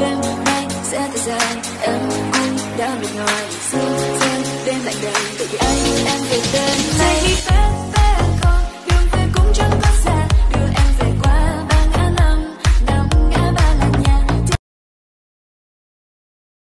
đêm nay sẽ thật dài. Em anh đã mệt nhòi xin xin đêm lạnh đầy vậy vì anh em về